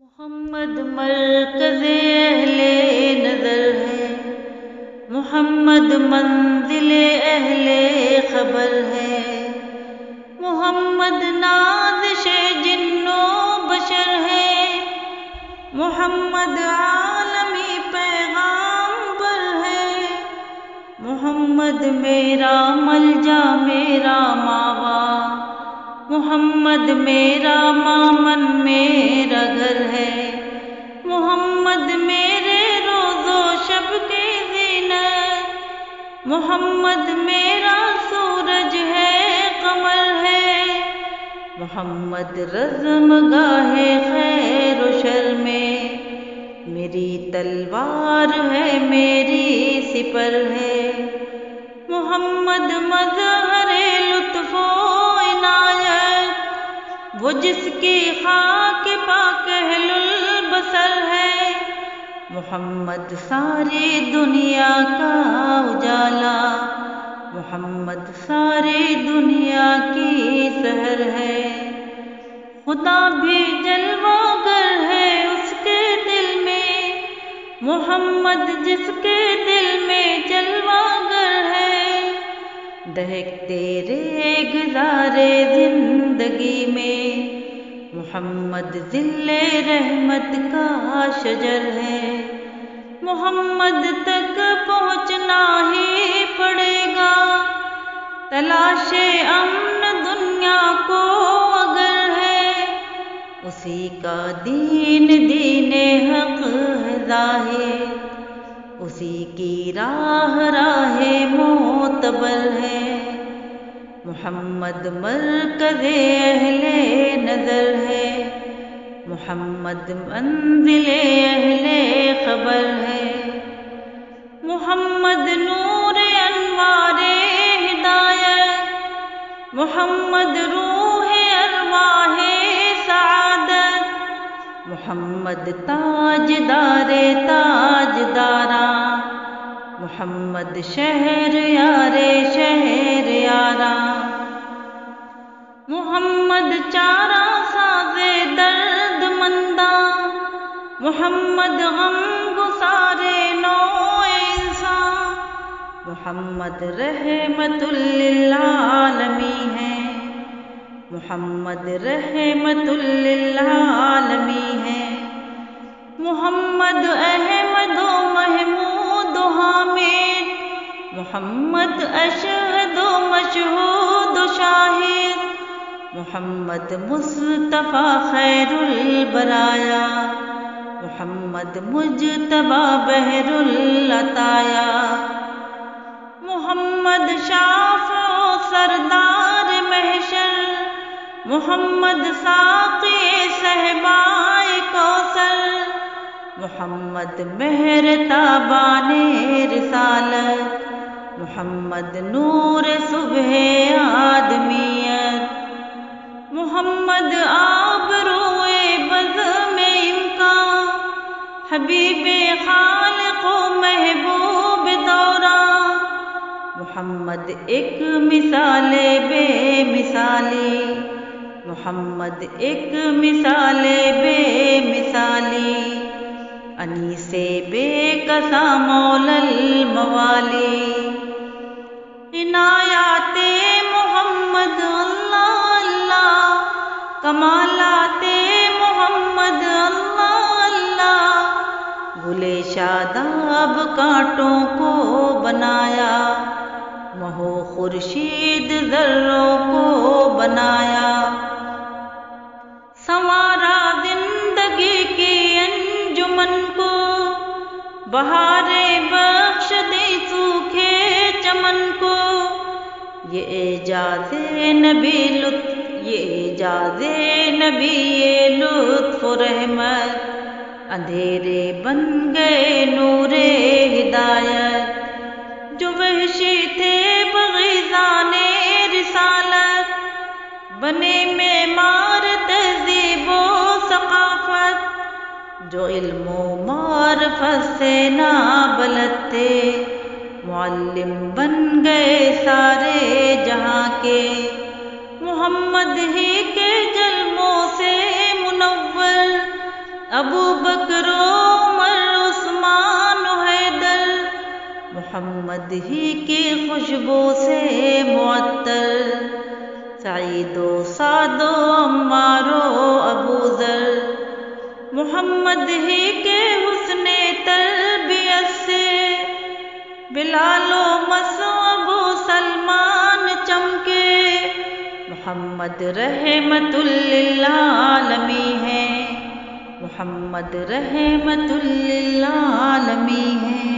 मोहम्मद मरकज़ अहले नज़र है। मोहम्मद मंजिल अहले खबर है। मोहम्मद नाजिश जिन्नो बशर है। मोहम्मद आलमी पैगाम्बर है। मोहम्मद मेरा मलजा मेरा मावा। मोहम्मद मेरा मामन मेरा घर है। मोहम्मद मेरे रोज़ो शब के जीनत। मोहम्मद मेरा सूरज है, कमर है। मोहम्मद रज़म गाहे खैर शर में। मेरी तलवार है, मेरी सिपर है। मोहम्मद मजहर वो जिसकी खाक पाकहलुल बसर है। मोहम्मद सारी दुनिया का उजाला, मोहम्मद सारी दुनिया की सहर है। खुदा भी जलवागर है उसके दिल में, मोहम्मद जिसके दिल में जलवागर दहकते रे गुजारे ज़िंदगी में। मोहम्मद ज़िले रहमत का शजर है। मोहम्मद तक पहुँचना ही पड़ेगा। तलाशे अमन दुनिया को अगर है। उसी का दीन दीने हक है उसी की राह राह मोतबर है। मोहम्मद मरकज़ अहले नज़र है। मोहम्मद मंजिल अहले खबर है। मोहम्मद नूर अनवारे हिदायत। मोहम्मद रूह मोहम्मद ताजदारे ताजदारा, मोहम्मद शहर यारे शहर यारा। मोहम्मद चारा साजे दर्द मंदा, मोहम्मद गम गुसारे नो इंसान मोहम्मद रहमतुल्लिल आलमी है। मोहम्मद रहमतुल्लिल आलमी है। मोहम्मद अहमद महमूद हामिद। मोहम्मद अशहद मशहूद शाहिद। मोहम्मद मुस्तफ़ा खैरुल बराया मोहम्मद मुजतबा बहरुल अताया मोहम्मद शाफ मोहम्मद साक़ी सहबाए कौसर, मोहम्मद मेहर ताबाने रिसालत, मोहम्मद नूर सुबह आदमियत, मोहम्मद आबरूए बज़ में इनका हबीब खालिक महबूब दौरा, मोहम्मद एक मिसाल मोहम्मद, एक मिसाल बेमिसाली। अनी से बेकसा मौलल मवाली। इनायाते मोहम्मद, अल्लाह अल्लाह कमालाते मोहम्मद अल्लाह अल्लाह। गुले शादाब कांटों को बनाया, महो खुर्शीद जर्रों को बनाया। ये एजाजे नबी लुत्फ, ये एजाजे नबी ये लुत्फ रहमत। अंधेरे बन गए नूरे हिदायत, जो वहशी थे बगीजाने रिसालत। बने में मार तहजीबो सकाफत, जो इल्मो मारफत से ना बलत थे। मुअल्लिम बन गए सारे मोहम्मद ही के जलमों से मुनव्वर अबू बकरो उस्मान, हैदर। मोहम्मद ही की खुशबू से मुअत्तर सईदो सादो, अम्मारो अबू जर मोहम्मद ही के हुस्ने तरबियत से। बिलालो, मसो, अबू सलमान चमके मोहम्मद रहमतुल्लिलालमी है। मोहम्मद रहमतुल्लिलालमी है।